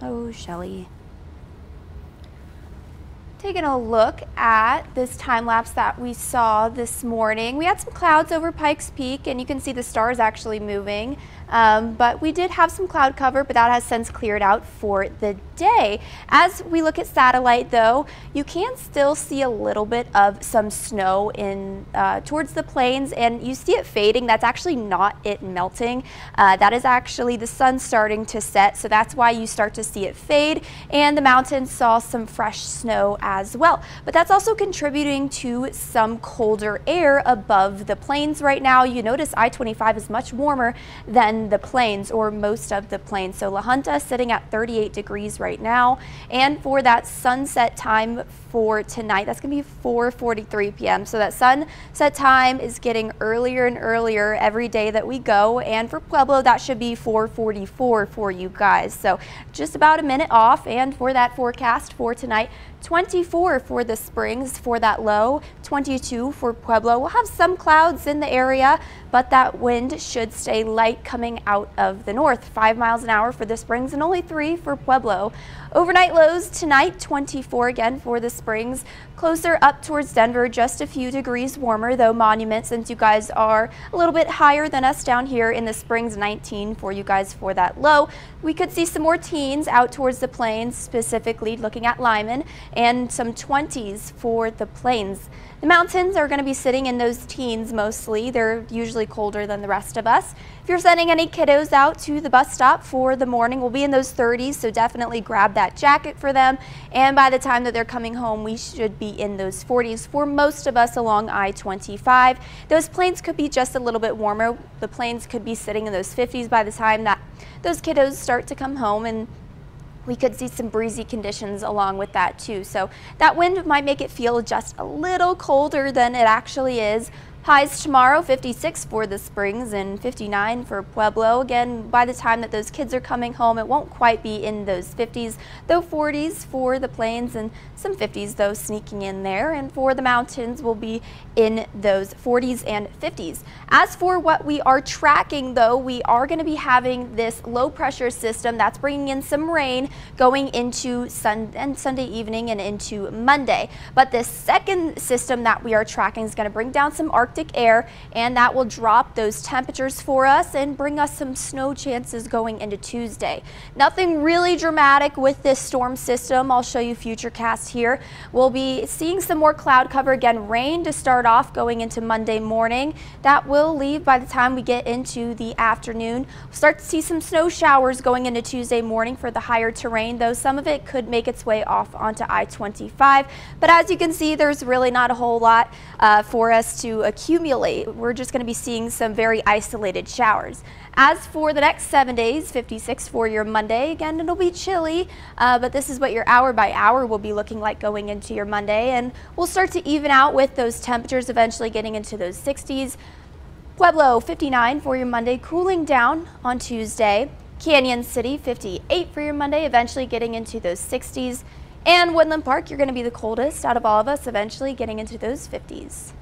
Oh, Shelly. Taking a look at this time lapse that we saw this morning. We had some clouds over Pikes Peak and you can see the stars actually moving. Um, but we did have some cloud cover, but that has since cleared out for the day. As we look at satellite though, you can still see a little bit of some snow in uh, towards the plains and you see it fading. That's actually not it melting. Uh, that is actually the sun starting to set. So that's why you start to see it fade and the mountains saw some fresh snow as well. But that's also contributing to some colder air above the plains right now. You notice I-25 is much warmer than the plains or most of the plains. So La Junta sitting at 38 degrees right now. And for that sunset time for tonight, that's going to be 4.43 p.m. So that sunset time is getting earlier and earlier every day that we go. And for Pueblo, that should be 4.44 for you guys. So just about a minute off. And for that forecast for tonight, 24 for the Springs for that low, 22 for Pueblo. We'll have some clouds in the area, but that wind should stay light coming out of the north. 5 miles an hour for the Springs and only 3 for Pueblo. Overnight lows tonight, 24 again for the Springs. Closer up towards Denver, just a few degrees warmer, though Monument, since you guys are a little bit higher than us down here in the Springs, 19 for you guys for that low. We could see some more teens out towards the plains, specifically looking at Limon and some 20s for the plains. The mountains are going to be sitting in those teens mostly. They're usually colder than the rest of us. If you're sending any kiddos out to the bus stop for the morning, we'll be in those 30s, so definitely grab that jacket for them. And by the time that they're coming home, we should be in those 40s for most of us along I-25. Those plains could be just a little bit warmer. The plains could be sitting in those 50s by the time that those kiddos start to come home and we could see some breezy conditions along with that too. So that wind might make it feel just a little colder than it actually is. Highs tomorrow, 56 for the Springs and 59 for Pueblo. Again, by the time that those kids are coming home, it won't quite be in those 50s, though 40s for the plains and some 50s though sneaking in there. And for the mountains, we'll be in those 40s and 50s. As for what we are tracking though, we are going to be having this low pressure system that's bringing in some rain going into sun and Sunday evening and into Monday. But this second system that we are tracking is going to bring down some Arctic Arctic air and that will drop those temperatures for us and bring us some snow chances going into Tuesday. Nothing really dramatic with this storm system. I'll show you future Futurecast here. We'll be seeing some more cloud cover again, rain to start off going into Monday morning. That will leave by the time we get into the afternoon. We'll start to see some snow showers going into Tuesday morning for the higher terrain, though some of it could make its way off onto I-25. But as you can see, there's really not a whole lot uh, for us to accumulate accumulate. We're just going to be seeing some very isolated showers. As for the next seven days, 56 for your Monday, again, it'll be chilly, uh, but this is what your hour by hour will be looking like going into your Monday. And we'll start to even out with those temperatures eventually getting into those 60s. Pueblo, 59 for your Monday, cooling down on Tuesday. Cañon City, 58 for your Monday, eventually getting into those 60s. And Woodland Park, you're going to be the coldest out of all of us, eventually getting into those 50s.